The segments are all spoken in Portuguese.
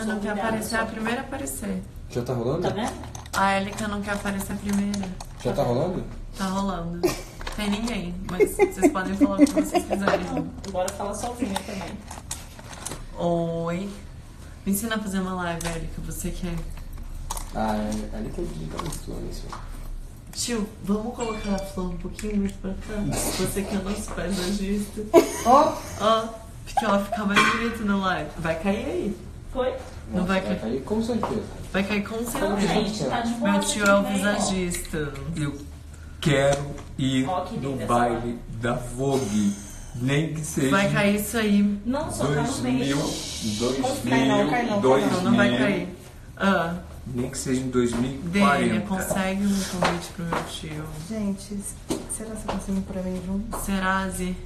Eu não quer aparecer, é a primeira a aparecer. Já tá rolando? Tá vendo? A Elika não quer aparecer a primeira. Já tá rolando? Tá rolando. Tem ninguém, mas vocês podem falar o que vocês quiserem. Bora falar sozinha também. Oi. Me ensina a fazer uma live, Elika, você quer? Ah, é ali que eu digo influência. Tio, vamos colocar a flor um pouquinho mais pra cá? Você que é nosso paisagista. Ó! Ó, porque ela fica mais bonita no live. Vai cair aí. Foi? Não vai Vai cair. com certeza. Vai cair com certeza. gente, tá de boa. Meu tio é o visagista. Eu quero ir Ó, no baile da Vogue. Nem que seja Vai cair isso aí. Não, só tá no 2000, meio. 2000, Cai não, cai não, cai Não, não vai cair. Ah, Nem que seja em Dênia, 2040. consegue um convite pro meu tio. Gente, será que você consegue pra mim junto? Serazi.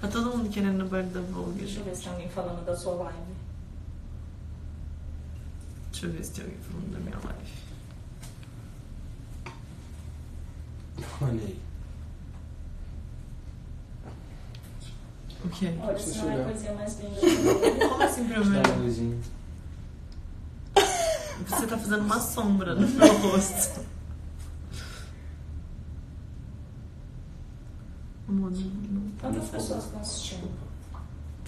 Tá todo mundo querendo no baile da Vogue. Deixa eu ver se tem alguém falando da sua live. Deixa eu ver se tem alguém falando da minha live. Olha aí. O? Olha, não é a olhar. coisinha mais linda. Como assim luzinha. Você tá fazendo uma sombra no meu rosto. Não, Quantas pessoas estão assistindo?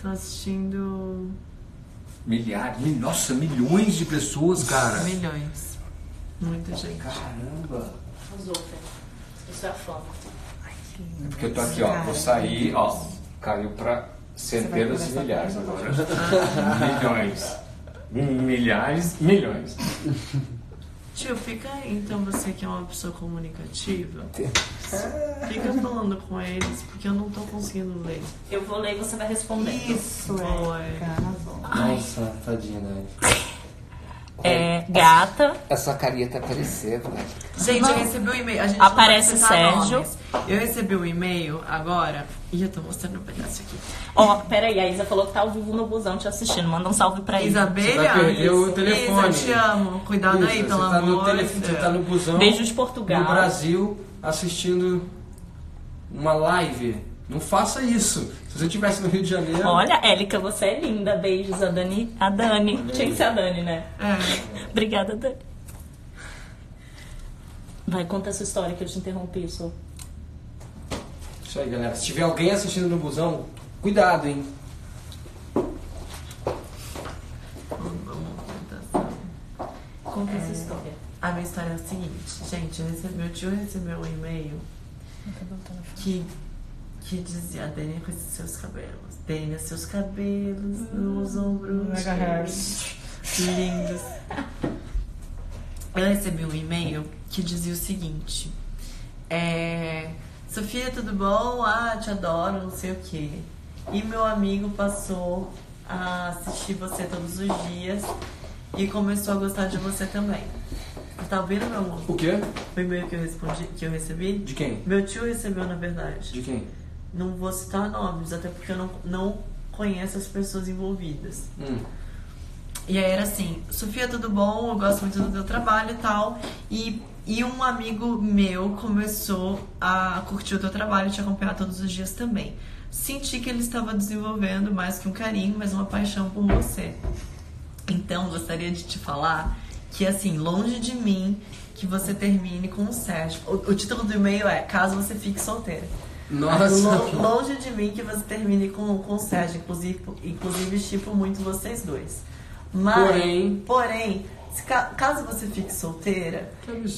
tô assistindo Milhares, mi- nossa, milhões de pessoas, cara. milhões. Muita gente. Caramba! Isso é a fama. É porque eu tô aqui, ó. Vou sair, ó. Caiu pra centenas de milhares agora. milhões. Milhares, milhões. Tio, fica aí, então você que é uma pessoa comunicativa. Fica falando com eles, porque eu não tô conseguindo ler. Eu vou ler e você vai responder. Isso, Boa. é. Arrasou. Nossa, tadinha Erika. É, gata. Essa carinha tá aparecendo, né? Gente, eu recebi um e-mail. A gente Aparece Sérgio. nomes. Eu recebi um e-mail agora. E eu tô mostrando um pedaço aqui. Ó, peraí, a Isa falou que tá ao vivo no busão te assistindo. Manda um salve pra Isa. Isabela? Você vai perder o telefone. Isa, te amo. Cuidado aí, Isso, pelo você tá no amor telefone, de Você tá no busão. Beijo de Portugal. No Brasil, assistindo uma live. Não faça isso. Se você estivesse no Rio de Janeiro. Olha, Élica, você é linda. Beijos, a Dani. A Dani. Tinha que ser a Dani, né? É. Obrigada, Dani. Vai, conta essa história que eu te interrompi, só. Isso aí, galera. Se tiver alguém assistindo no busão, cuidado, hein? Conta essa história. A minha história é a seguinte, gente, eu recebi, meu tio recebeu um e-mail que, que dizia, Dênia com esses seus cabelos. Dênia, seus cabelos nos ombros. Lindos. Eu recebi um e-mail que dizia o seguinte. É, Sofia, tudo bom? Ah, te adoro, não sei o quê. E meu amigo passou a assistir você todos os dias e começou a gostar de você também. Você tá ouvindo, meu amor? O quê? O e-mail que eu respondi, que eu recebi? De quem? Meu tio recebeu, na verdade. De quem? Não vou citar nomes, até porque eu não, não conheço as pessoas envolvidas. Hum. E aí era assim, Sofia, tudo bom? Eu gosto muito do teu trabalho e tal. E, e um amigo meu começou a curtir o teu trabalho e te acompanhar todos os dias também. Senti que ele estava desenvolvendo mais que um carinho, mas uma paixão por você. Então, gostaria de te falar que, assim, longe de mim que você termine com o Sérgio. O, o título do e-mail é Caso Você Fique Solteira. Nossa. Lo- longe de mim que você termine com, com o Sérgio, inclusive, inclusive estipo muito vocês dois. Mas, Porém- porém, caso você fique solteira,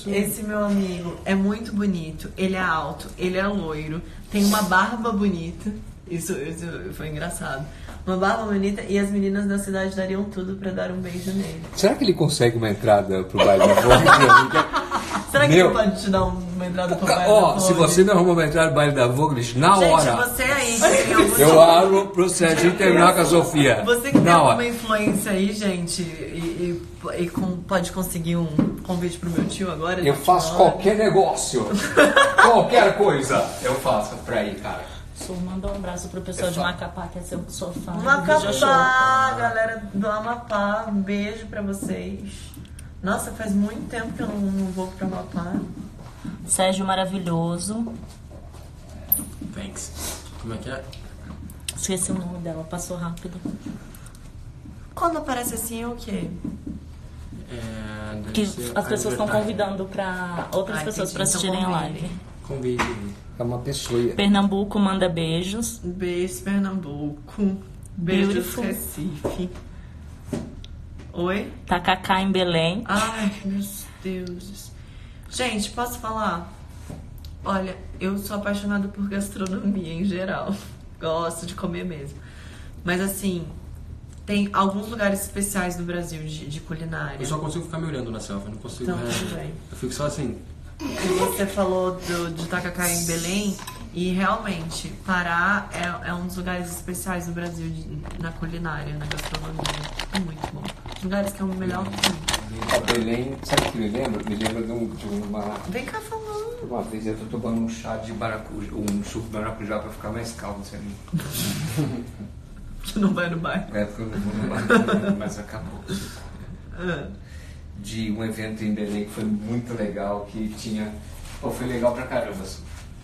esse meu amigo é muito bonito, ele é alto, ele é loiro, tem uma barba bonita. Isso, isso foi engraçado. Uma barba bonita e as meninas da cidade dariam tudo pra dar um beijo nele. Será que ele consegue uma entrada pro baile da? Será que Meu- ele pode te dar uma entrada pro baile Ó, da se você não arruma uma entrada pro baile da Vogue, na Gente, hora, você aí que tem algum eu abro pro Serginho terminar com a Sofia. Você que tem na alguma hora. influência aí, gente, e, e- e com- pode conseguir um convite pro meu tio agora? Eu faço qualquer negócio. qualquer coisa eu faço pra ir, cara. Su, manda um abraço pro pessoal de Macapá, que é seu sofá. Macapá, galera do Amapá, um beijo pra vocês. Nossa, faz muito tempo que eu não, não vou pro Amapá. Sérgio maravilhoso. Thanks. Como é que é? Esqueci o nome dela, passou rápido. Quando aparece assim é o quê? É, Que as pessoas estão convidando pra outras Ah, pessoas entendi. pra assistirem a Então live. Convide. É uma pessoa. Pernambuco manda beijos. Beijo, Pernambuco. Beijos, Beautiful. Recife. Oi? Tacacá em Belém. Ai, meus deuses. Gente, posso falar? Olha, eu sou apaixonada por gastronomia em geral. Gosto de comer mesmo. Mas assim, tem alguns lugares especiais do Brasil de, de culinária. Eu só consigo ficar me olhando na selfie, eu não consigo. Então, é, tudo bem. Eu fico só assim. E você falou do, de Tacacá em Belém. E realmente, Pará é, é um dos lugares especiais do Brasil de- na culinária, na gastronomia. É muito bom. Os lugares que é o melhor. A Belém, sabe o que me lembra? Me lembra de, um- de uma. Vem cá falando. Uma vez eu tô tomando um chá de maracujá, um suco de maracujá pra ficar mais calmo, sabe? Que não vai no bar. É porque eu não vou no bar, mas acabou. Ah. De um evento em Belém que foi muito legal, que tinha. Pô, foi legal pra caramba.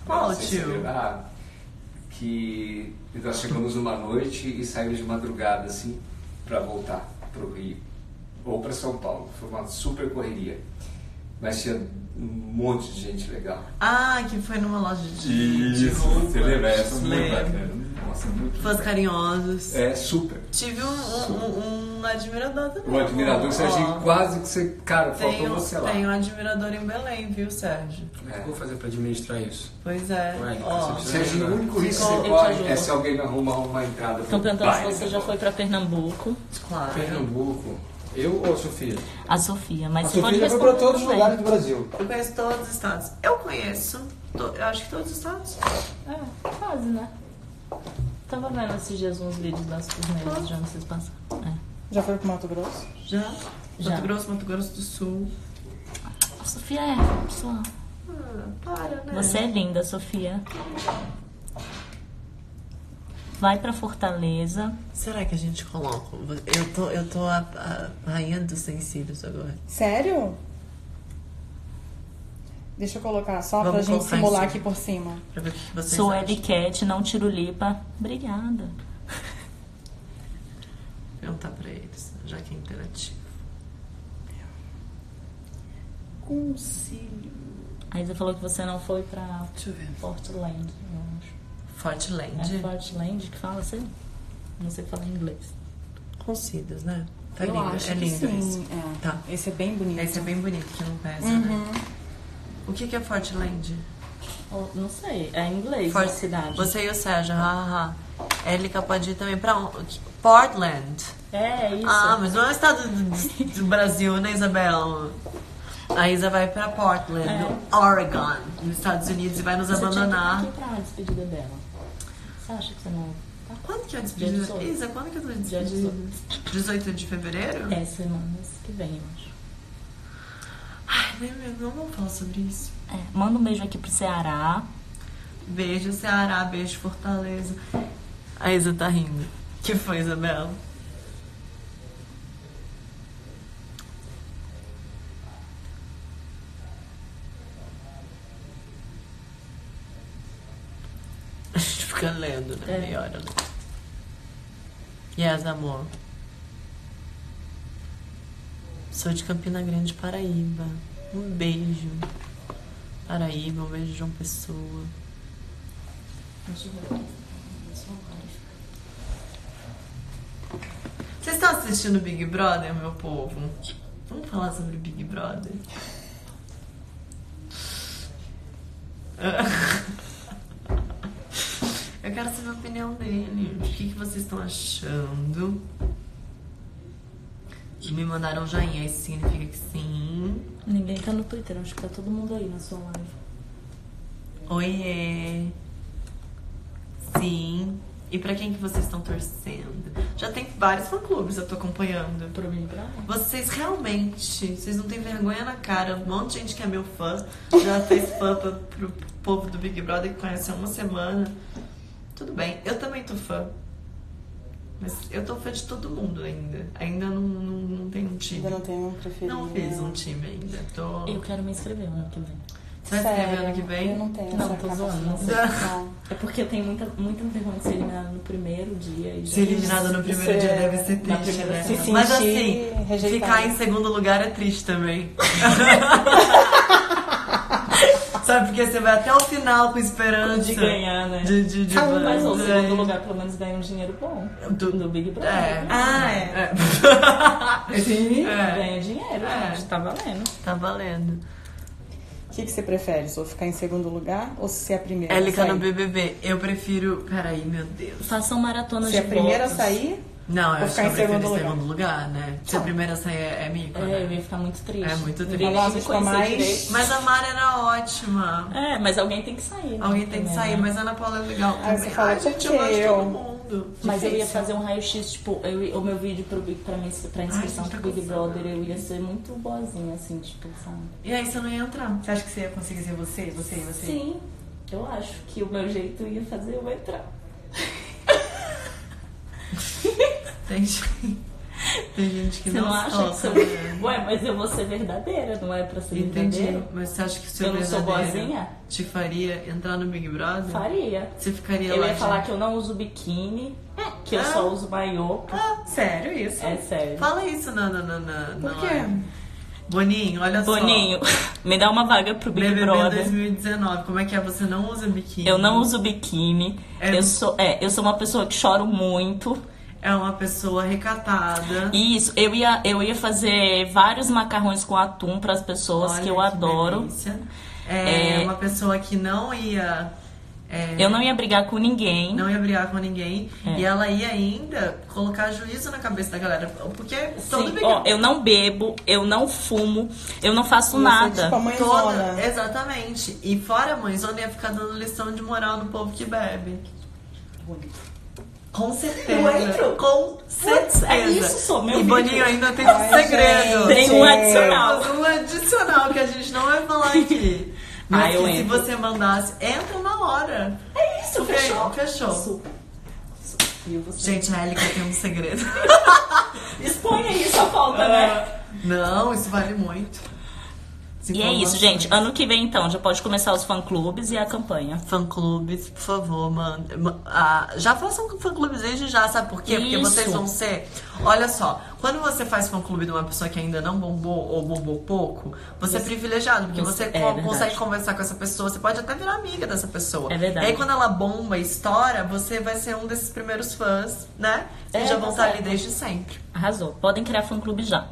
Qual, se tio? você. Ah, que nós chegamos uma noite e saímos de madrugada, assim, pra voltar pro Rio. Ou pra São Paulo. Foi uma super correria. Mas tinha um monte de gente legal. Ah, que foi numa loja de, de roupas. você lembra? Essa muito Lembro. bacana. Nossa, muito Fãs carinhosos. É, super. Tive um, um, um admirador também. Um admirador achei quase que você. Cara, faltou Tem, um- você lá. tem um admirador em Belém, viu, Sérgio? Como é que eu vou fazer pra administrar isso? Pois é. Ué, Ó, Serginho, o único risco que você corre é se alguém arrumar uma entrada. Estão perguntando se você né? já foi pra Pernambuco. claro. Pernambuco. Eu ou a Sofia? A Sofia, mas A você pode Sofia já foi responder pra todos os lugares do Brasil. Eu conheço todos os estados. Eu conheço, eu acho que todos os estados. É, quase, né? Tava vendo esses dias uns vídeos das turnês de onde vocês passaram. É. Já foi pro Mato Grosso? Já? Já. Mato Grosso, Mato Grosso do Sul. A Sofia é, pessoal. Ah, para, né? Você é linda, Sofia. Vai pra Fortaleza. Será que a gente coloca? Eu tô, eu tô a, a rainha dos sensíveis agora. Sério? Deixa eu colocar só pra Vamos gente colocar em simular aqui por cima. Pra ver o que que vocês Sou Cat, não tiro lipa. Obrigada. Perguntar pra eles, já que é interativo. Concílio. A Isa falou que você não foi pra Deixa eu ver. Portland, eu acho. Fortland. É Portland que fala assim? Não sei falar inglês. Considas, né? Tá eu lindo. acho é que lindo sim. esse. É. Tá. Esse é bem bonito. Esse é bem bonito, que não pesa, Uhum. né? O que, que é Fortland? Não sei, é em inglês Fort- cidade. Você e o Sérgio, haha. Élica pode ir também pra onde? Portland. É, isso. Ah, mas não é o estado do, do Brasil, né, Isabela? A Isa vai pra Portland, É. no Oregon, nos Estados Unidos, e vai nos Você abandonar. tinha que pra despedida dela. Você acha que você não... Tá? Quando que é a despedida? 18. Isa, quando que é a tua Dia despedida? 18 de fevereiro? É, semanas que vem, eu acho. Ai, nem mesmo, não vamos falar sobre isso. É, manda um beijo aqui pro Ceará. Beijo, Ceará, beijo, Fortaleza. A Isa tá rindo. que foi, Isabela? A gente fica lendo, né? É. Meia hora lendo. Yes, amor. Sou de Campina Grande, Paraíba. Um beijo. Paraíba, um beijo de João Pessoa. Vocês estão assistindo Big Brother, meu povo? Vamos falar sobre Big Brother? Eu quero saber a opinião dele. O que vocês estão achando? Me mandaram um joinha, isso significa que sim. Ninguém tá no Twitter, acho que tá todo mundo aí na sua live. Oiê. Sim. E pra quem que vocês estão torcendo? Já tem vários fã-clubes eu tô acompanhando. Pro mim e pra ela. Vocês realmente, vocês não têm vergonha na cara. Um monte de gente que é meu fã já fez fã pra, pro povo do Big Brother que conhece há uma semana. Tudo bem, eu também tô fã. Mas eu tô fã de todo mundo ainda. Ainda não, não, não tenho um time. Ainda não tenho um preferido. Não fiz um time ainda. Tô... Eu quero me inscrever ano que vem. Você vai se inscrever Sério, ano que vem? Eu não tenho Não, tô zoando. É porque eu tenho muita, muita vergonha de ser eliminada no primeiro dia. E Ser eliminado no primeiro dia deve ser triste, né? semana. Mas Se assim, ficar em segundo lugar é triste também. Sabe, porque você vai até o final com esperança. De ganhar, né? De, de, de, Mas o segundo lugar pelo menos ganha um dinheiro bom. Do- Do Big Brother. É. Ah, é. É. Sim. É. Ganha dinheiro, É. gente. Tá valendo. Tá valendo. O que, que você prefere? Ou ficar em segundo lugar ou ser a primeira? a Élica no? BBB. Eu prefiro. Peraí, meu Deus. Façam maratonas Ser de a primeira a sair? Não, eu acho que eu em prefiro segundo em lugar? segundo lugar, né? Se a primeira sair é, é mico, É, eu né? ia ficar muito triste. É muito triste. me ficou mais- direito. Mas a Mari era ótima. É, mas alguém tem que sair. né, Alguém tem que também, sair, né? mas a Ana Paula é legal Aí você também. fala, Ai, gente, eu gosto de eu? todo mundo. Mas eu ia Difícil. fazer um raio-x, tipo, eu, o meu vídeo pro, Big- pra, mim, pra inscrição Ai, tá pro Big. Brother, eu ia ser muito boazinha, assim, tipo, sabe? E aí você não ia entrar. Você acha que você ia conseguir ser você, você e você? Sim, eu acho que o meu jeito ia fazer eu entrar. Tem gente, tem gente que Você não, não acha que toca, sou... né? Ué, mas eu vou ser verdadeira, não é pra ser Entendi. verdadeira? Mas você acha que o seu Eu não sou boazinha? te faria entrar no Big Brother? Faria. Você ficaria Eu lá ia de- falar que eu não uso biquíni, que eu Ah. só uso maiô. Sério isso? É sério. Fala isso na, na, na, na Por na quê? live. Boninho, olha Boninho, me dá uma vaga pro só. Big BBB Brother. 2019, como é que é? Você não usa biquíni? Eu não uso biquíni. É- Eu sou, é, eu sou uma pessoa que choro muito. É uma pessoa recatada. Isso, eu ia, eu ia fazer vários macarrões com atum para as pessoas Olha que eu adoro. delícia. É, É. uma pessoa que não ia. É, Eu não ia brigar com ninguém. não ia brigar com ninguém. É. E ela ia ainda colocar juízo na cabeça da galera. Porque todo Sim, ó, eu não bebo, eu não fumo, eu não faço Você é nada. tipo a mãezona. Toda, exatamente. E fora a mãezona ia ficar dando lição de moral no povo que bebe. Com certeza. Eu entro? Com certeza. é isso, só meu E vídeo. Boninho ainda tem um segredo. Tem um adicional. Um adicional que a gente não vai falar aqui. Mas eu se entro. você mandasse, entra na hora. É isso, fechou. fechou. Isso. Você? Gente, a Elika tem um segredo. Expõe aí sua falta, né? Não, isso vale muito. E é isso, gente. Ano que vem, então, já pode começar os fã-clubes e a campanha. Fã-clubes, por favor, mano. Ah, já façam fã-clubes desde já, sabe por quê? Porque Isso. vocês vão ser. Olha só, quando você faz fã-clube de uma pessoa que ainda não bombou ou bombou pouco, você, é Você- privilegiado, porque você- você, é co- consegue conversar com essa pessoa, você pode até virar amiga dessa pessoa. É verdade. E aí, quando ela bomba e estoura, você vai ser um desses primeiros fãs, né? Que É, já tá vão estar ali desde sempre. Arrasou. Podem criar fã-clube já.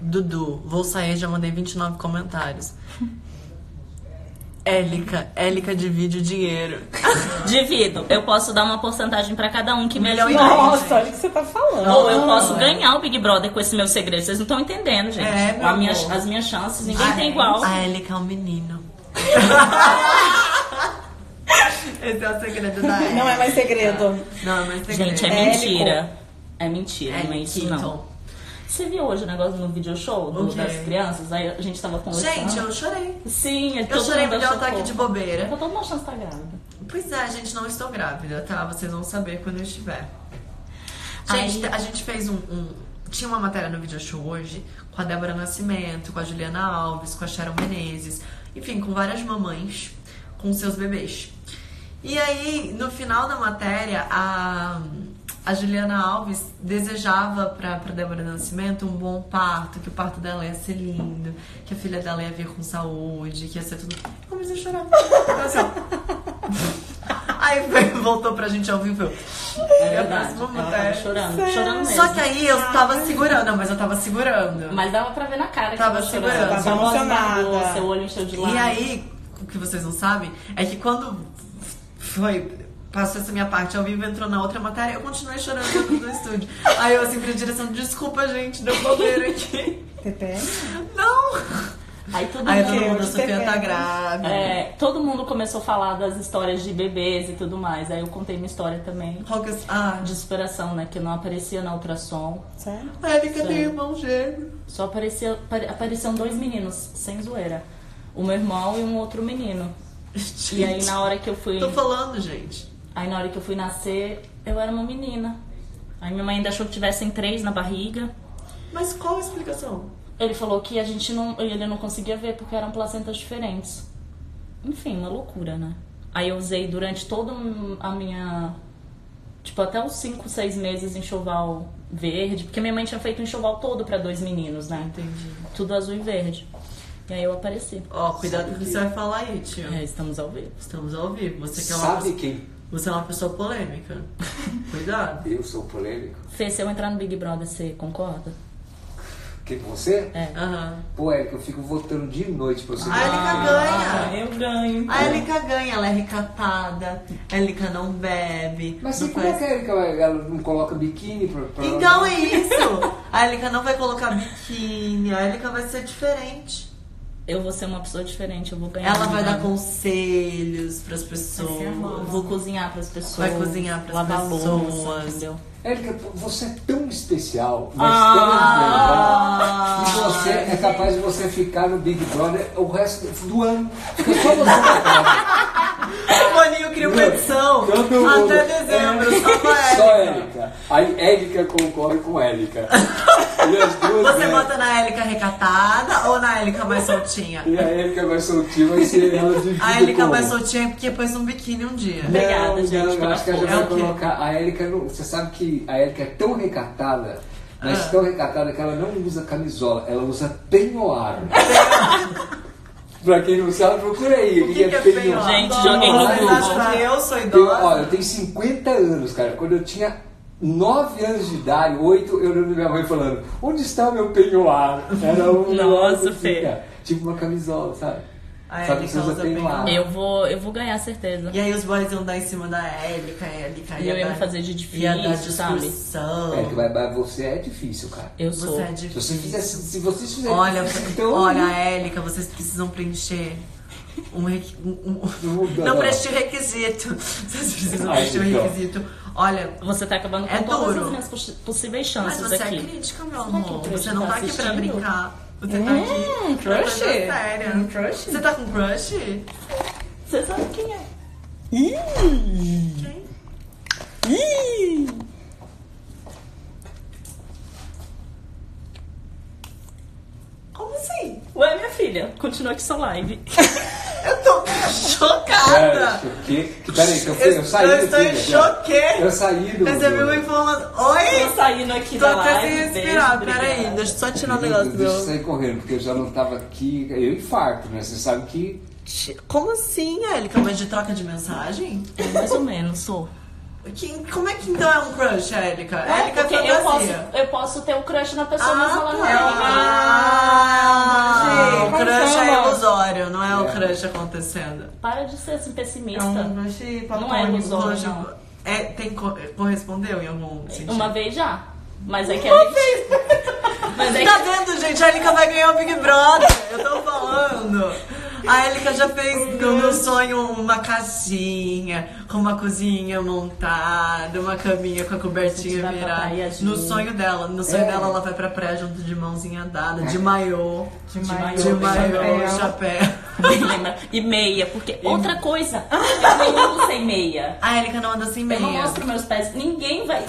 Dudu, vou sair, já mandei 29 comentários. Élica, Élica divide o dinheiro. Divido. Eu posso dar uma porcentagem pra cada um que me milhão ajudar. dez. Nossa, olha o que você tá falando. Ou eu posso é. ganhar o Big Brother com esse meu segredo. Vocês não estão entendendo, gente. É, meu A minha- amor. as minhas chances, ninguém tem igual. A Élica é um menino. Esse é o segredo da Élica. Não é mais segredo. Não é mais segredo. Gente, é É mentira. É mentira, não é isso não. Você viu hoje o negócio no video show do- O quê? das crianças? Aí a gente tava conversando. Gente, eu chorei. Sim, é Eu chorei porque ela tá aqui de bobeira. Eu tô todo mundo achando que tá grávida. Pois é, gente, não estou grávida, tá? Vocês vão saber quando eu estiver. Aí- Gente, a gente fez um, um- Tinha uma matéria no video show hoje com a Débora Nascimento, com a Juliana Alves, com a Sharon Menezes, enfim, com várias mamães com seus bebês. E aí, no final da matéria, a, a Juliana Alves desejava pra, pra Débora Nascimento um bom parto, que o parto dela ia ser lindo, que a filha dela ia vir com saúde, que ia ser tudo. Eu comecei a chorar. Assim. Aí foi- voltou pra gente ao vivo. É E a verdade. Ela tava matéria. chorando, chorando mesmo. Só que aí eu tava segurando, não, mas eu tava segurando. Mas dava pra ver na cara que Tava tava chorando. segurando. Tava emocionada. Seu olho encheu de E lágrimas. aí, o que vocês não sabem é que quando foi. Passou essa minha parte ao vivo, entrou na outra matéria, eu continuei chorando dentro do estúdio. Aí eu assim pra direção, desculpa, gente, deu bobeira aqui. TPM? Não! Aí todo Aí mundo... todo mundo, Sofia tá grávida. É, todo mundo começou a falar das histórias de bebês e tudo mais. Aí eu contei minha história também. Que é- Ah, De superação, né? Que não aparecia na ultrassom. Sério? a Erika tem irmão gêmeo. Só aparecia, apare- apareciam dois meninos, sem zoeira. O meu irmão e um outro menino. E aí na hora que eu fui. Tô falando, gente. Aí na hora que eu fui nascer, eu era uma menina. Aí minha mãe ainda achou que tivessem três na barriga. Mas qual a explicação? Ele falou que a gente não. Ele não conseguia ver porque eram placentas diferentes. Enfim, uma loucura, né? Aí eu usei durante toda a minha. Tipo, até os 5, 6 meses enxoval verde, porque minha mãe tinha feito um enxoval todo pra dois meninos, né? Entendi. Tudo azul e verde. E aí eu apareci. Ó, cuidado com o que você vai falar aí, tio. É, estamos ao vivo. Estamos ao vivo. Você que é uma, Sabe quem você é uma pessoa polêmica. Cuidado. eu sou polêmico? Fê, se eu entrar no Big Brother, você concorda? Que você? É. Aham. Pô, é que eu fico votando de noite pra você. A Érica ganha. eu ganho. A Elika ganha, ela é recatada, a Elika não bebe. Mas não como é que a vai- ela não coloca biquíni pra, pra Então é isso! A Elika não vai colocar biquíni, a Elika vai ser diferente. Eu vou ser uma pessoa diferente, eu vou ganhar. Ela vai dar conselhos pras pessoas. Vou cozinhar pras pessoas. Vai cozinhar pras lavar pessoas. louça, entendeu? Érica, você é tão especial, mas Ah. tão especial, que você é capaz de você ficar no Big Brother o resto do ano. Só você. O Boninho cria uma edição Todo até dezembro, só com a Só. Érica. Aí Érica concorre com Érica. E as duas Você ganham. bota na Elika recatada ou na Elika mais soltinha? E a Érica vai soltinha, vai ser ela de A Elika mais soltinha é porque pôs um biquíni um dia. Obrigada, não, gente, Não, acho que já força. vai É colocar. A Érica, não- você sabe que a Érica é tão recatada, mas Ah. tão recatada que ela não usa camisola, ela usa penhoar. pra quem não sabe, procura aí. O que, que é penhoar? Gente, joguei no Google. que eu sou Eu, idosa? olha, eu tenho 50 anos, cara. Quando eu tinha 9 anos de idade, 8, eu lembro da minha mãe falando: Onde está o meu penhoar? Era um Nossa, assim, cara. Tipo uma camisola, sabe? A Só que Érica você usa usa penhoar. penhoar. Eu vou, eu vou ganhar certeza. E aí os boys iam dar em cima da Érica, Érica E eu ia dar- me fazer de ia dar difícil, sabe? discussão. É que vai, vai- você é difícil, cara. Eu sou. Você é Se, difícil. você fizer, se vocês fizerem Olha, então, olha, Érica, vocês precisam preencher um, requi- um- um- Não, Não não. preencher o requisito. Vocês precisam Ai, preencher o então. requisito. Olha, Você tá acabando com É todas duro. as minhas possi- possíveis mas chances você aqui. é crítica, meu Será que amor. Você não tá tá aqui pra assistindo? brincar. Você tá aqui pra crush? coisa séria. Um crush? Você tá com crush? Você sabe quem é? Ih! Quem? Ih! Como assim? Ué, minha filha, continua aqui sua live. Eu tô Cara, chocada. choquei. Peraí, que eu, fui, eu saí eu do estou em filho, já. choque. Eu saí do. Recebi uma informação. Oi? Tô saindo aqui Tô da até live. sem beijo, respirar. obrigada. Peraí, deixa eu só tirar o Deixa negócio eu do. sair correndo, porque eu já não tava aqui. Eu infarto, né? Você sabe que. Como assim, Érica? Mas de troca de mensagem? É, mais ou menos, sou. Que- como é que então é um crush, Érica? É, Érica porque é eu posso, fantasia. eu posso ter o crush na pessoa, mas ela não tá. é. Ah, o Qual crush chama? é ilusório, não é o É. crush acontecendo. Para de ser assim pessimista. É um crush Não é ilusório. Não. é, tem, co- correspondeu em algum sentido? Uma vez já. Mas é que a gente... Mas é Tá que... vendo, gente? A Erika vai ganhar o Big Brother. Eu tô falando. A Erika já fez no meu sonho uma casinha, com uma cozinha montada, uma caminha com a cobertinha virada. No sonho dela. No sonho É. dela, ela vai pra praia junto de mãozinha dada, de maiô. De maiô, De maiô, chapéu. E meia, porque outra coisa, eu nem ando sem meia. A Erika não anda sem Eu não meia. mostro meus pés, ninguém vai.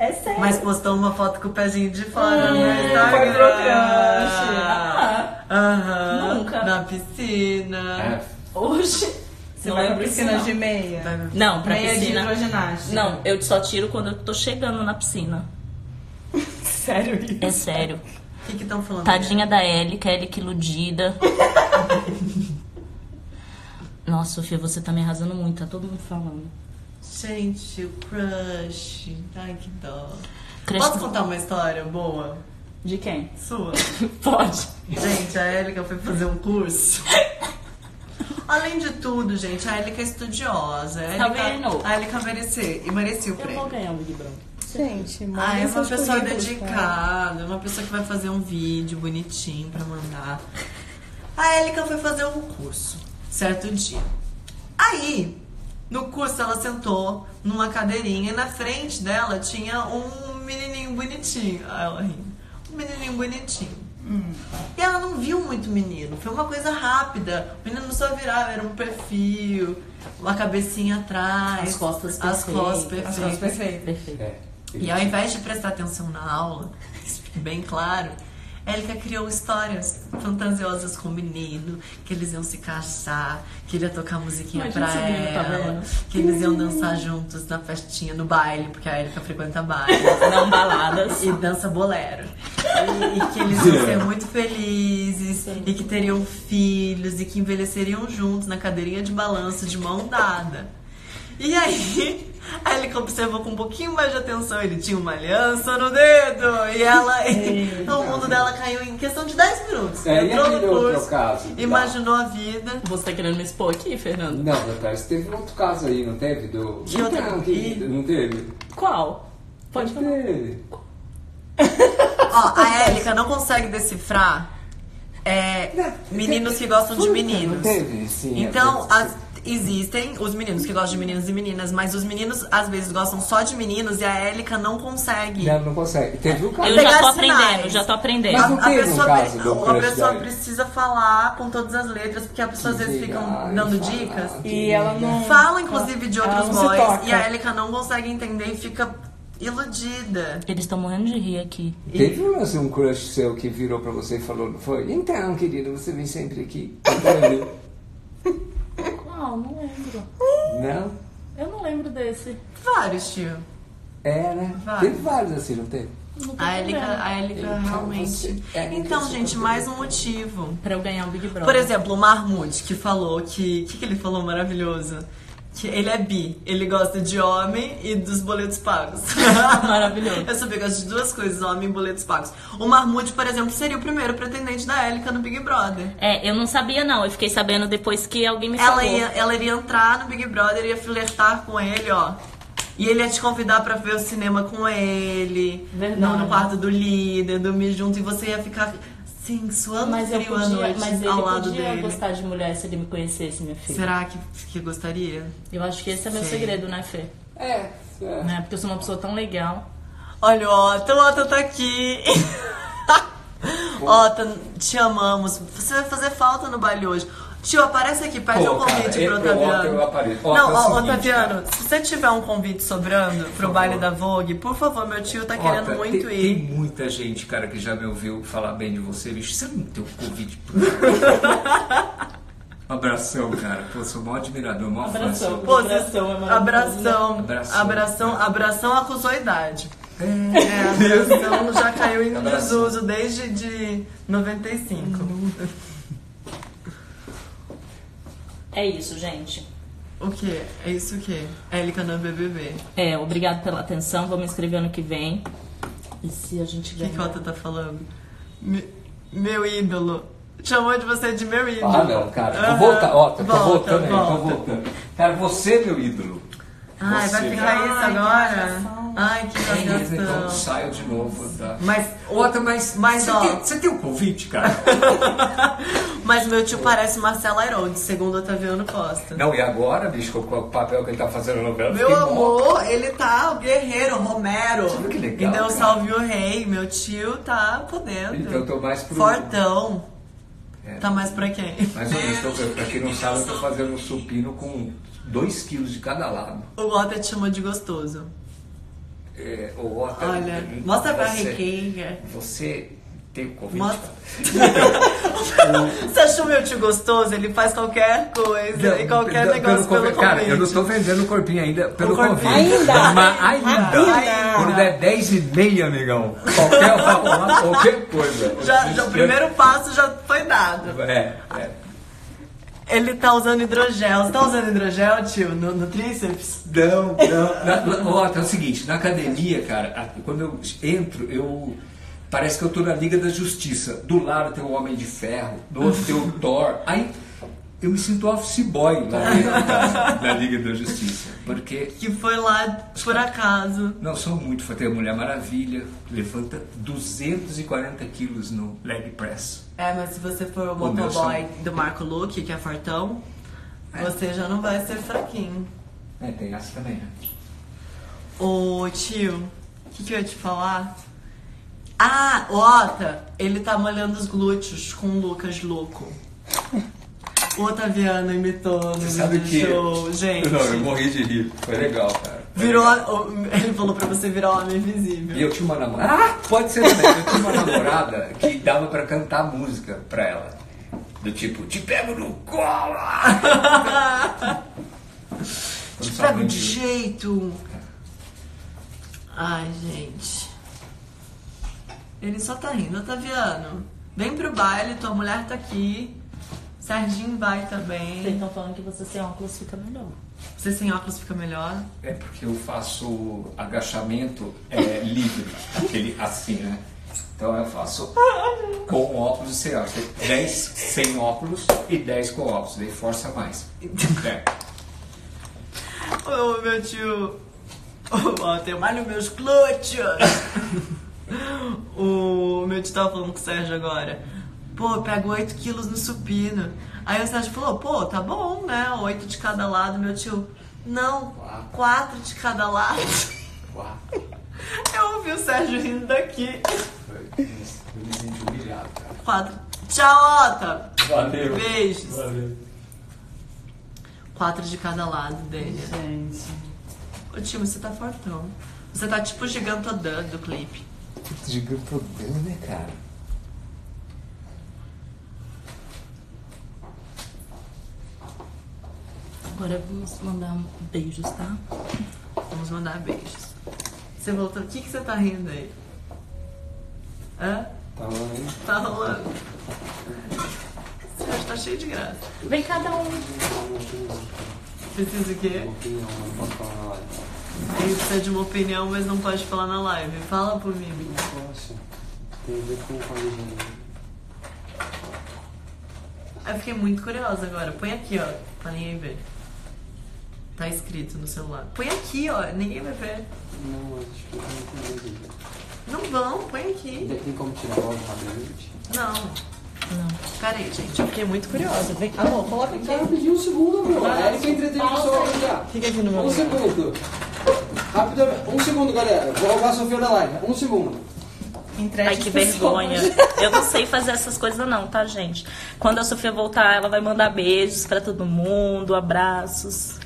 É sério. Mas postou uma foto com o pezinho de fora no foi Instagram. Ah, Aham. Nunca. Na piscina. É, hoje. Você vai pra piscina de meia? Não, pra meia de piscina. hidroginástica. Não, eu só tiro quando eu tô chegando na piscina. Sério isso? É sério. O que que estão falando? Tadinha da Élica, Élica iludida. Nossa, Sofia, você tá me arrasando muito, tá todo mundo falando. Gente, o crush. Ai, que dó. Crush Posso contar uma história boa? De quem? Sua? Pode. gente, a Élica foi fazer um curso. Além de tudo, gente, a Élica é estudiosa. A Tá Élica, vendo? A Élica merecia, e merecia o Eu prêmio. vou ganhar o Big Brother. Gente, manda Ah, é uma seus pessoa currículos, cara. dedicada, uma pessoa que vai fazer um vídeo bonitinho pra mandar. A Élica foi fazer um curso, certo dia. Aí, no curso, ela sentou numa cadeirinha e na frente dela tinha um menininho bonitinho. Ah, ela rindo. Um menininho bonitinho. E ela não viu muito o menino, foi uma coisa rápida. O menino só virava, era um perfil, uma cabecinha atrás. As costas As costas perfeitas. As coisas perfeitas. perfeitas. É. E ao invés de prestar atenção na aula, bem claro, Érica criou histórias fantasiosas com o menino, que eles iam se casar, que ele ia tocar musiquinha Imagina pra tá ela, que eles iam dançar juntos na festinha, no baile, porque a Érica frequenta baile. Não baladas. E dança bolero. E, e que eles iam ser muito felizes, e que teriam filhos, e que envelheceriam juntos na cadeirinha de balanço, de mão dada. E aí, a Érica observou com um pouquinho mais de atenção, ele tinha uma aliança no dedo, e ela. o mundo dela caiu em questão de 10 minutos. É, e Entrou aquele no outro curso, caso? imaginou a vida. Você tá querendo me expor aqui, Fernando? Não, Natália, teve outro caso aí, não teve? Do... Que outro? Não, que- não teve? Qual? Pode falar. Teve. Ó, a Érica não consegue decifrar é, meninos que gostam de Não meninos. teve? Sim. Então, é, as- existem os meninos que gostam de meninos e meninas, mas os meninos às vezes gostam só de meninos e a Élica não consegue. Não, não consegue. Teve o caso. Eu já tô sinais. aprendendo, já tô aprendendo. Mas não a um pessoa, caso do a pessoa precisa falar com todas as letras, porque a pessoa às vezes fica dando fala. dicas. E ela não. Fala, inclusive, de outros boys, e a Élica não consegue entender e fica iludida. Eles estão morrendo de rir aqui. Teve um, assim, um crush seu que virou pra você e falou, não foi? Então, querido, você vem sempre aqui. Qual? Não lembro. não? Eu não lembro desse. Vários, tio. Era. Vários. Teve vários assim, não teve? Não A entendendo. a Élica Então, realmente. você é Então, gente, mais um motivo. Pra eu ganhar o Big Brother. Por exemplo, o Marmute, que falou que. O que, que ele falou maravilhoso? Que ele é bi, ele gosta de homem e dos boletos pagos. Maravilhoso. Eu sabia que gosto de duas coisas, homem e boletos pagos. O Marmute, por exemplo, seria o primeiro pretendente da Élica no Big Brother. É, eu não sabia não. Eu fiquei sabendo depois que alguém me Ela falou. ia, ela iria entrar no Big Brother, ia flertar com ele, ó. E ele ia te convidar pra ver o cinema com ele. Verdade. No, no quarto do líder, dormir junto. E você ia ficar, assim, suando Mas eu frio à podia, noite mas ele ao lado podia dele. gostar de mulher se ele me conhecesse, minha filha. Será que, que gostaria? Eu acho que esse é meu Sim. segredo, né, Fê? É. é. Né? Porque eu sou uma pessoa tão legal. Olha o Otto, o Otto tá aqui. Otto, te amamos. Você vai fazer falta no baile hoje. Tio, aparece aqui, pede Pô, um convite cara, pro Otaviano. Ó, Não, é ó, seguinte, Otaviano, cara. se você tiver um convite sobrando pro Por baile favor. da Vogue, por favor, meu tio tá querendo Ó, muito tem, ir. Tem muita gente, cara, que já me ouviu falar bem de você, bicho. Você não tem um convite pro Um abração, cara. Pô, sou o maior admirador, maior fã Abração. Pô, Abração, é maravilhoso. abração, Abração. abração, abração acusou a idade. É, abração já caiu em Abração. desuso desde de 95. É isso, gente. O que? É isso o quê? Élica no BBB. É, obrigado pela atenção. Vou me inscrever ano que vem. E se a gente O que, que ganhar? o Otto tá falando? Me- meu ídolo. Chamou de você de meu ídolo. Ah, não, cara. Aham. Vou voltar. Ó, tô Volta, voltando aí, tô volta. voltando. Cara, você é meu ídolo. Ai, vai Você. ficar isso Ai, Ai, que É mesmo, então saio de novo, tá? Mas, Outra, mas, Mas, você, ó. tem, você tem um convite, cara? mas meu tio parece Marcelo Airoldi, segundo Otaviano Costa. Não, e agora, bicho, com o papel que ele tá fazendo na novela? Meu amor, ele tá o guerreiro, Romero. Sabe que legal, Então salve o rei. Meu tio tá podendo. Então eu tô mais pro... Fortão. É. Tá mais pra quem? Mais ou menos, tô, pra quem não sabe, eu tô fazendo um supino com 2 quilos de cada lado. O Walter te chamou de gostoso. É, Olha, mostra pra riquinha. Você tem convite? Mostra. Você achou meu tio gostoso? Ele faz qualquer coisa e qualquer Não, negócio pelo, convi- Cara, eu não tô vendendo o corpinho ainda pelo corpinho. convite. Ainda. Mas ainda. Ainda. Quando der 10 e meia, amigão. Qualquer, qualquer coisa. Já, já o primeiro passo já foi dado. É, é. Ele tá usando hidrogel. Você tá usando hidrogel, tio, no, no tríceps? Não, não. Na, ó, é o seguinte, na academia, cara, quando eu entro, eu. Parece que eu tô na Liga da Justiça. Do lado tem o Homem de Ferro, do outro tem o Thor. Aí eu me sinto office boy lá da, da Liga da Justiça. Porque. Que foi lá por acaso. Não, sou muito fã. Tem a Mulher Maravilha, levanta 240 quilos no leg press. É, mas se você for o motoboy do Marco Luque, que é fortão, você já não vai ser fraquinho. É, tem essa também, né? Ô tio, o que, que eu ia te falar? Ah, o Ota, ele tá malhando os glúteos com o Lucas louco. O Otaviano imitou no Você sabe que. show, gente. Não, eu morri de rir. Foi legal, cara. Virou. Ele falou pra você virar homem invisível. E eu tinha uma namorada. Ah, pode ser também. Eu tinha uma namorada que dava pra cantar música pra ela. Do tipo, te pego no colo! Te pego de jeito. Ai, gente. Ele só tá rindo, Otaviano. Vem pro baile, tua mulher tá aqui. Serginho vai Vocês também. estão falando que você sem óculos fica melhor. Você sem óculos fica melhor. É porque eu faço agachamento é, livre, aquele assim, né? Então eu faço com óculos e sem óculos. 10 sem óculos e 10 com óculos, daí força mais. É. Ô, meu tio. Ó, tem mais nos meus glúteos. o meu tio tava falando com o Sérgio agora. Pô, eu pego 8 quilos no supino. Aí o Sérgio falou, pô, tá bom, né? 8 de cada lado. Meu tio, não, 4 de cada lado. Uau. Eu ouvi o Sérgio rindo daqui. Eu me senti humilhado, cara. 4. Tchau, Ota. Valeu. Beijos. Valeu. 4 de cada lado dele. Gente. Ô tio, você tá fortão. Você tá tipo o gigantodã do clipe. Gigantodão, né, cara? Agora vamos mandar beijos, tá? Vamos mandar beijos. Você voltou. O que, que você tá rindo aí? Hã? Tá hein? Tá rolando. Você acha que tá cheio de graça. Vem cada um. Precisa o quê? Opinião, não posso falar na live. Ele precisa de uma opinião, mas não pode falar na live. Fala por mim. Não posso. Tem a ver com com a legenda. Eu fiquei muito curiosa agora. Põe aqui, ó, pra ninguém ver. Tá escrito no celular. Põe aqui, ó, ninguém vai ver. Não, acho que eu não entendi. Não vão, põe aqui. Tem como tirar logo rapidamente? Não. Não. Pera aí, gente. Eu fiquei muito curiosa. Vem. Amor, coloca aqui. Cara, pediu um segundo, meu. Vai, A Erika entretém o pessoal já. Fica aqui no meu Um lugar. segundo. Rapidamente. Um segundo, galera. Vou roubar a Sofia da live. Um segundo. Entrete Ai, que vergonha. Eu não sei fazer essas coisas não, tá, gente? Quando a Sofia voltar, ela vai mandar beijos pra todo mundo, abraços.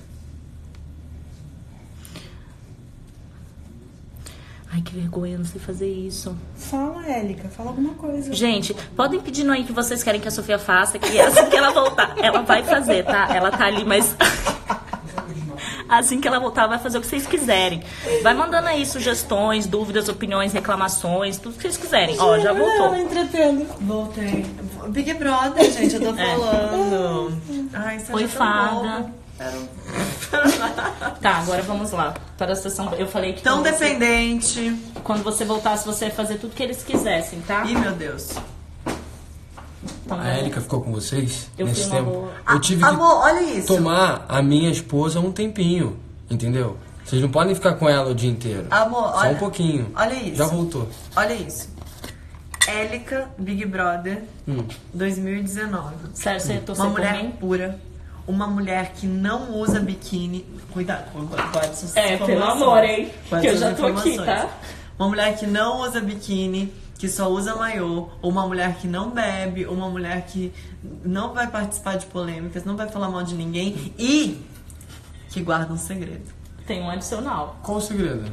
Ai, que vergonha, eu não sei fazer isso. Fala, Élica, fala alguma coisa. Gente, podem pedindo aí que vocês querem que a Sofia faça, que assim que ela voltar, ela vai fazer, tá? Ela tá ali, mas. Assim que ela voltar, vai fazer o que vocês quiserem. Vai mandando aí sugestões, dúvidas, opiniões, reclamações, tudo que vocês quiserem. Ó, já voltou. entretendo. Voltei. Big Brother, gente, eu tô É. falando. Ai, você Foi acha tão fada. Era um- Tá, agora vamos lá. Para a sessão. Eu falei que Tão quando você, dependente. quando você voltasse, você ia fazer tudo que eles quisessem, tá? Ih, meu Deus. Então, A Erika ficou com vocês Eu nesse tempo? boa. Eu tive que Amor, olha isso. tomar a minha esposa um tempinho, entendeu? Vocês não podem ficar com ela o dia inteiro. Amor, Só olha- um pouquinho. olha isso. Já voltou. Olha isso. Élica Big Brother Hum. 2019. Sério, você torceu Uma mulher mim? pura. Uma mulher que não usa biquíni. Cuidado, guarda essas É, pelo amor, hein? Guarda Que eu já tô aqui, tá? Uma mulher que não usa biquíni, que só usa maiô, ou uma mulher que não bebe, ou uma mulher que não vai participar de polêmicas, não vai falar mal de ninguém e que guarda um segredo. Tem um adicional. Qual o segredo?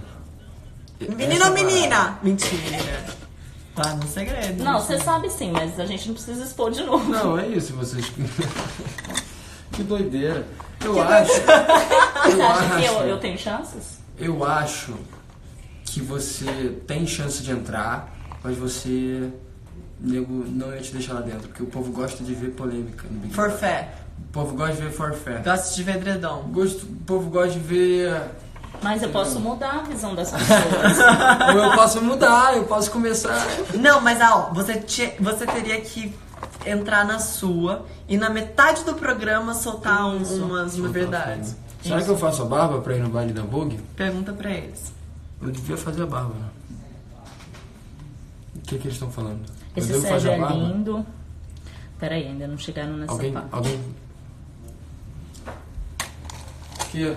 Menino ou menina? Mentira. Guarda um segredo. Não, você sabe sim, mas a gente não precisa expor de novo. Não, é isso, vocês. que doideira. Eu acho. Você Eu acha que eu, acho. eu tenho chances? Eu acho que você tem chance de entrar, mas você. Nego, não ia te deixar lá dentro, porque o povo gosta de ver polêmica no Big Brother. Forfé. O povo gosta de ver forfé. Gosto de ver edredom. Gosto, o povo gosta de ver. Mas eu posso mudar a visão das pessoas. Ou eu posso mudar, eu posso começar. Não, mas ó, você, te- você teria que entrar na sua e na metade do programa soltar um- Isso. umas Soltar verdades. Será que eu faço a barba pra ir no baile da Vogue? Pergunta pra eles. Eu devia fazer a barba, né? O que, que eles estão falando? Esse eu devo Sérgio fazer é a barba? lindo. Peraí, ainda não chegaram nessa Alguém. parte. Alguém. Que.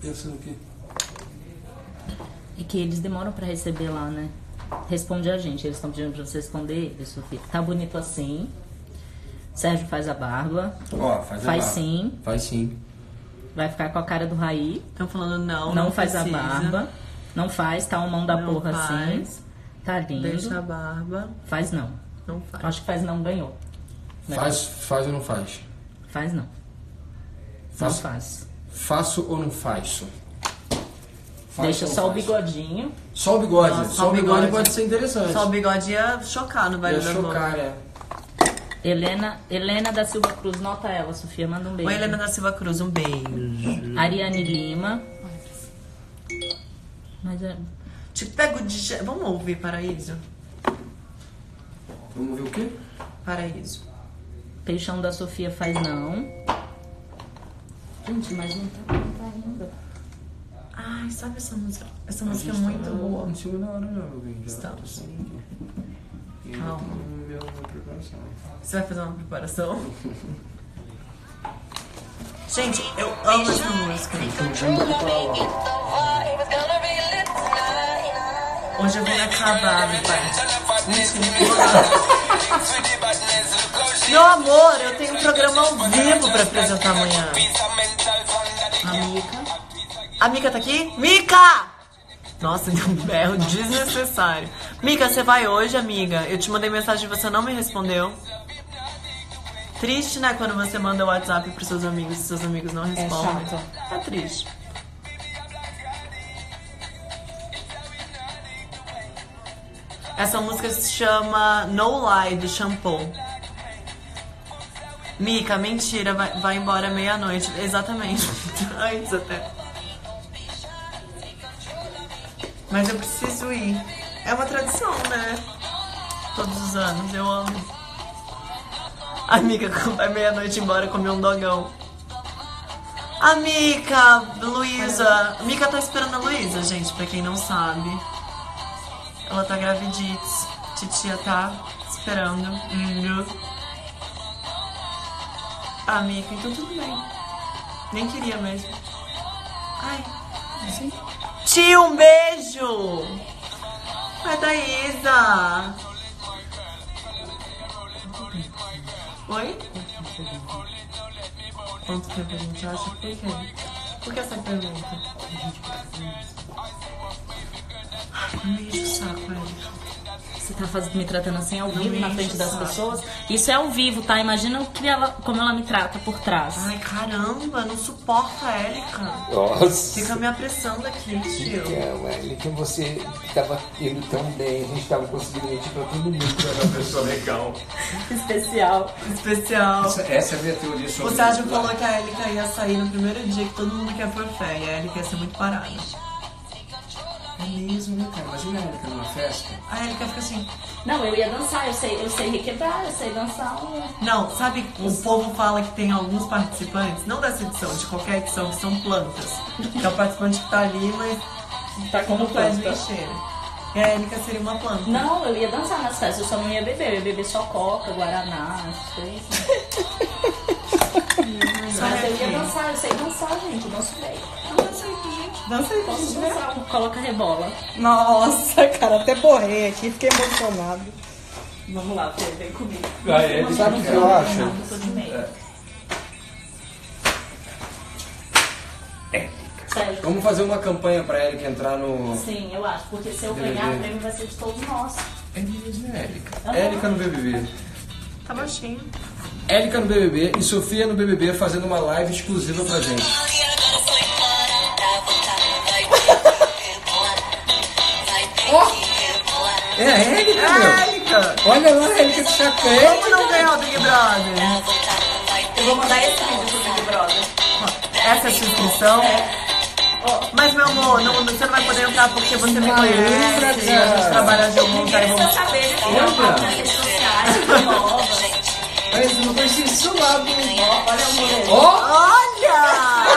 Pensando o quê? E que eles demoram pra receber lá, né? Responde a gente. Eles estão pedindo pra você responder eles, Sofia. Tá bonito assim. Sérgio faz a barba. Ó, faz a Faz barba. sim. Faz sim. Vai ficar com a cara do Raí. Estão falando não, Não, não, faz precisa. a barba. Não faz, tá uma mão da Não porra assim. faz. Tá lindo. Deixa a barba. Faz não. Não faz. Acho que faz não ganhou. Faz, faz ou não faz? Faz não. Faz. Não faz. Faço ou não faço? Faz Deixa não só o faz? bigodinho. Só o bigode. Nossa, só o bigode, bigode. pode ser interessante. Só o bigode ia chocar no baile Ia da chocar, boca. é. Helena, Helena da Silva Cruz, nota ela, Sofia, manda um beijo. Oi, Helena da Silva Cruz, um beijo. Ariane Lima. Mas é. Te pego de. Vamos ouvir Paraíso? Vamos ver o quê? Paraíso. Peixão da Sofia faz não. Gente, mas não tá, não tá ainda. Ai, sabe essa música? Essa A música é gente muito tá boa. Em cima da hora, não, alguém já. Estamos. tô aqui. E ainda Calma. no meu- minha preparação. Você vai fazer uma preparação? Gente, eu amo essa música. Hoje eu vim acabar, meu pai. Meu amor, eu tenho um programa ao vivo pra apresentar amanhã. A Mica. A Mica tá aqui? Mica! Nossa, deu um berro desnecessário. Mica, você vai hoje, amiga? Eu te mandei mensagem e você não me respondeu. Triste, né? Quando você manda o WhatsApp pros seus amigos e seus amigos não respondem. chato. É triste. Essa música se chama No Lie, do Shampoo. Mica, mentira, vai, vai embora meia-noite. Exatamente. Antes até. Mas eu preciso ir. É uma tradição, né? Todos os anos, eu amo. Amiga, vai meia-noite embora comer um dogão. A Mica, Luísa. A Mica tá esperando a Luísa, gente, pra quem não sabe. Ela tá graviditz. Titia tá esperando. Hum. Ah, Mica, então tudo bem. Nem queria mesmo. Ai. Tio, um beijo! Ai, Thaísa! Oi? Quanto tempo a gente acha? Por quê? Por que essa pergunta? Ai, não me enche o saco, Érica. Você tá faz- me tratando assim ao vivo na frente das pessoas? Isso é ao vivo, tá? Imagina o que ela, como ela me trata por trás. Ai, caramba, não suporta a Érica. Nossa. Fica me apressando aqui, tio. Então, Érica, você estava indo tão bem, a gente estava conseguindo mentir pra todo mundo que era uma pessoa legal. Especial. Especial. Essa, essa é a minha teoria sobre O Sérgio falou que a Érica ia sair no primeiro dia que todo mundo quer por fé. E a Érica ia ser muito parada. É mesmo, né, cara? Imagina a Erika numa festa. A Érica fica assim. Não, eu ia dançar, eu sei, eu sei requebrar, eu sei dançar. um- Não, sabe, o povo fala que tem alguns participantes, não dessa edição, de qualquer edição, que são plantas. Que é o participante que tá ali, mas Tá como faz planta. cheiro. E a Érica seria uma planta. Não, eu ia dançar nas festas, eu só não ia beber, eu ia beber só coca, guaraná, essas coisas. Mas eu ia dançar, eu sei dançar, gente, eu danço bem. Dança aí pra gente. Posso gente ver. dançar, coloca rebola. Nossa, cara, até borrei aqui, fiquei emocionado. Vamos lá, Fê, vem comigo. Ah, é, Sabe o que eu acho? Eu sou de meio. Sério. Vamos fazer uma campanha pra Erika entrar no. Sim, eu acho, porque se eu ganhar, o prêmio vai ser de todos nós. É mesmo, é Erika. Erika no BBB. Tá baixinho. Erika no BBB e Sofia no BBB fazendo uma live exclusiva pra gente. É a Erika, meu. Érica! Olha lá, a Erika de chapéu. Como não ganhar o Big Brother? Eu vou mandar esse vídeo pro Big Brother. Essa é a sua inscrição? Mas, meu amor, não, você não vai poder entrar porque você me conhece. A gente trabalha junto. vamos- seu saber, eu falo nas redes sociais, tô nova. Mas não conheci isso lado. Olha o moleque. Olha!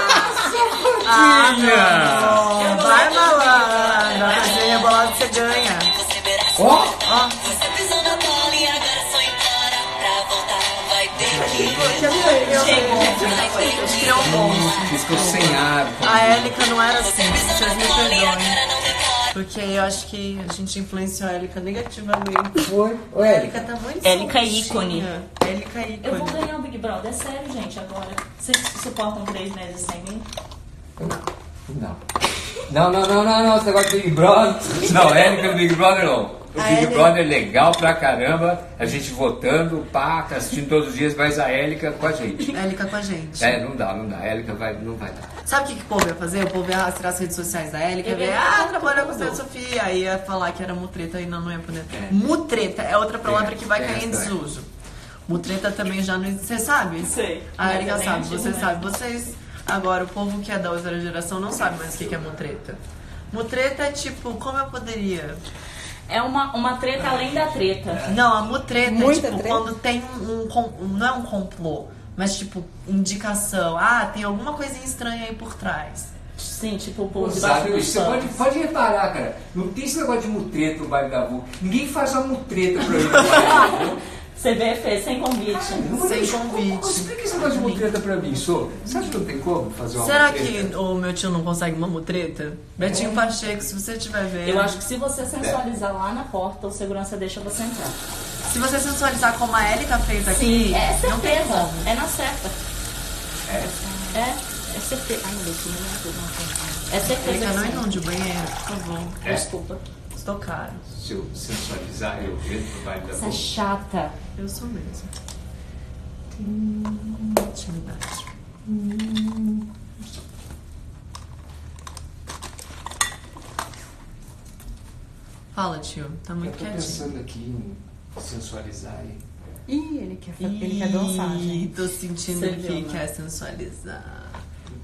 Ah, Filha! não. Vai, malandra. Vai fazer rebolado você ganha. Ó, Ó. Ficou sem ar. A Élica não era assim, vocês me perdoem. Porque eu acho que a gente influenciou a Élica negativamente. Foi? A Élica tá muito Élica soltinha. ícone. Élica Eu vou ícone. ganhar o Big Brother, é sério, gente, agora. Vocês suportam três meses sem mim? Não. Não, não, não, não, não, esse negócio de Big Brother. Não, Érica no Big Brother não. O A Big Érica- Brother é legal pra caramba, a gente votando, pá, tá assistindo todos os dias, mas a Élica com a gente. Élica com a gente. É, não dá, não dá. A Élica vai, não vai dar. Sabe o que, que o povo ia fazer? O povo ia rastrear as redes sociais da Élica e ver, ia ah, trabalhou com a. Santa Sofia. Aí ia falar que era mutreta e não, não ia poder. É. Mutreta é outra palavra É, que vai é cair em é. desuso. Mutreta também já não existe. Você sabe? Sei. A é bem sabe, você mesmo. sabe. Vocês, agora, o povo que é da outra geração não sabe mais o que que é mutreta. Mutreta é tipo, como eu poderia? É uma, uma treta além da treta. Não, a mutreta é Muita tipo treta? quando tem um, um Não é um complô, mas tipo, indicação. Ah, tem alguma coisinha estranha aí por trás. Sim, tipo, Pô, debaixo sabe, você pode, pode reparar, cara. Não tem esse negócio de mutreta no baile da rua. Ninguém faz uma mutreta pra mim. CBF sem convite. entendeu? Sem Mas, convite. Explica esse negócio de mutreta pra mim, Sô. Você acha que não tem como fazer uma Será mutreta? que o meu tio não consegue uma mutreta? Betinho Pacheco, se você estiver vendo. Eu acho que se você sensualizar lá na porta, o segurança deixa você entrar. Se você sensualizar como a Ellie tá feita aqui, é não tem certeza. como. É na certa. É? É, é certeza. Ai, meu Deus, não é tudo. É certeza. Que não sim. inunde o banheiro, por favor. É. Desculpa. Estou caro. Se eu sensualizar, eu entro no baile da Você é rua. chata. Eu sou mesmo. Intimidade. Fala, tio. Tá Eu muito tô quietinho. pensando aqui em sensualizar e... Ih, ele quer, ele quer dançar, Ih, gente. Tô sentindo Você que viu, né? quer sensualizar.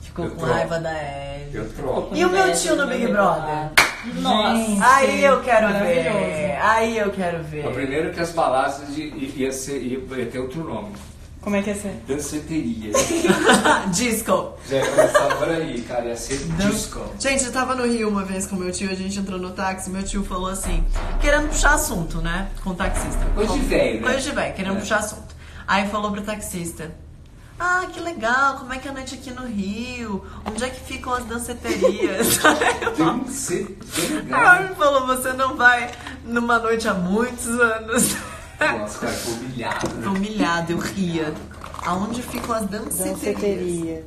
Ficou Eu com troco. raiva da Ellie. Eu troco. E o meu tio no Big Brother? Nossa. Aí eu quero ver. Aí eu quero ver. O primeiro que as baladas de, ia, ser, ia, ia ter outro nome. Como é que é ser? Danceteria. Disco. Já ia começar por aí, cara. Ia ser disco. Gente, eu tava no Rio uma vez com meu tio, a gente entrou no táxi, meu tio falou assim, querendo puxar assunto, né? Com o taxista. Coisa de velho, né? Coisa de velho, querendo É. puxar assunto. Aí falou pro taxista. Ah, que legal, como é que é a noite aqui no Rio? Onde é que ficam as danceterias? Danceteria. Aí ele falou, você não vai numa noite há muitos anos. Nossa, cara, foi humilhado. Né? humilhada, eu ria. Aonde ficam as danceterias? Danceteria.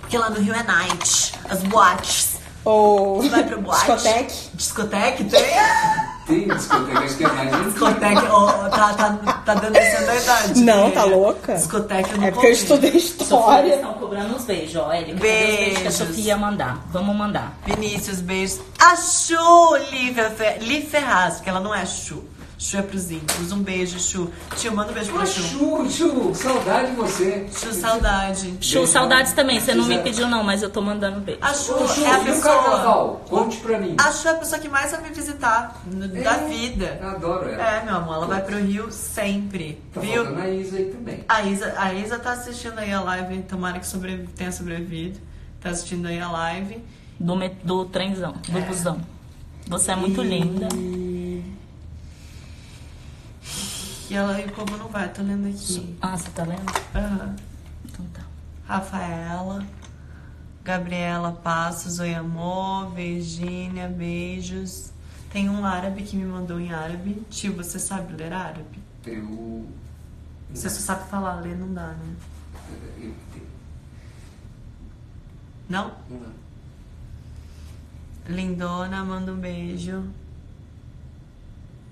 Porque lá no Rio é night, as boates. Ou Você vai pro boate? discoteque. Discoteque tem? Tem discoteca, acho que é mais. Discoteque, ó, tá, tá, tá dando essa da idade. Não, tá louca? Discoteque eu não É porque eu estudei Sofia história. estão cobrando os beijos, ó. Érica, cadê os beijos que a Beijos. Sofia ia mandar? Vamos mandar. Vinícius, beijos. A Chu Lívia Fer... Li Ferraz, porque ela não é Chu. Chu é pros íntimos. Um beijo, Chu. Tio, manda um beijo pra Ah, Chu. Chu, Chu, saudade de você. Chu, saudade. Chu, saudades também. Você não me pediu, não, mas eu tô mandando beijo. A Chu Ô, Chu, é a e o pessoa... carnaval? Conte pra mim. A Chu é a pessoa que mais vai me visitar no- da É, vida. Eu adoro ela. É, meu amor, ela vai pro Rio sempre. Tá viu? a Isa aí também. A Isa, a Isa tá assistindo aí a live, tomara que tenha sobrevivido. Tá assistindo aí a live. Do, do trenzão, do busão. Você é muito linda. E ela e o povo não vai, tô lendo aqui. Ah, você tá lendo? Aham. Então tá. Rafaela, Gabriela Passos, oi amor, Virgínia, beijos. Tem um árabe que me mandou em árabe. Tio, você sabe ler árabe? Eu. Você só sabe falar, ler não dá, né? eu- Não? Não. Lindona, manda um beijo.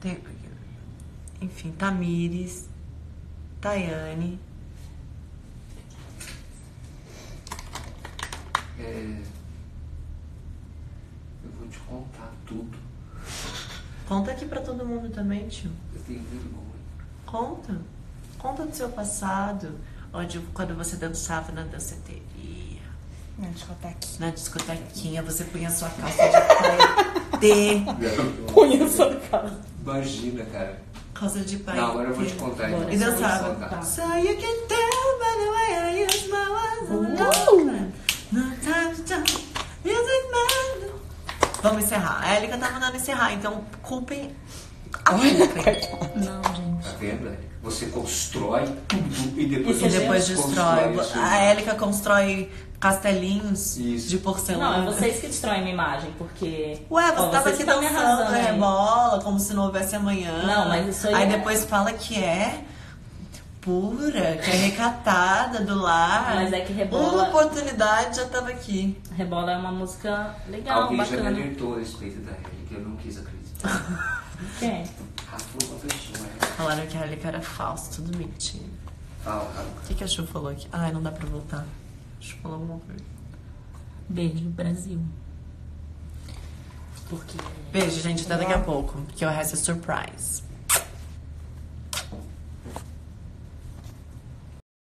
Tem... Enfim, Tamires, Tayane. É, eu vou te contar tudo. Conta aqui pra todo mundo também, tio. Eu tenho vergonha. Conta. Conta do seu passado. Onde, quando você dançava na danceteria, Na discoteque. na discotequinha, você punha sua calça de paetê. Punha sua casa. Imagina, cara. Calça de paetê. Não, agora eu vou te contar. Bora. então. E dançava. So you can tell by the way I use my words. No time to talk. Music man. Vamos encerrar. A Elika tá mandando encerrar, então culpem A culpa. Não, gente. Érica? Você constrói tudo e depois E E você depois destrói. A Élica constrói castelinhos Isso. de Não, porcelana. é vocês que destroem minha imagem, porque. Ué, você Ó, tava aqui dançando, arrasando rebola, como se não houvesse amanhã. Não, mas isso aí Aí é- depois fala que é pura, que é recatada do lar. Mas é que rebola- Uma oportunidade já tava aqui. Rebola é uma música legal, Alguém já me bacana. alertou a respeito da Érica, eu não quis acreditar. Quem? Falaram que a Élica era falsa, tudo mentira. O que, que a Chu falou aqui? Ai, não dá pra voltar. A Chu falou alguma coisa. Beijo, Brasil. Porque. Beijo, gente. Até daqui a pouco. Que o resto é surprise.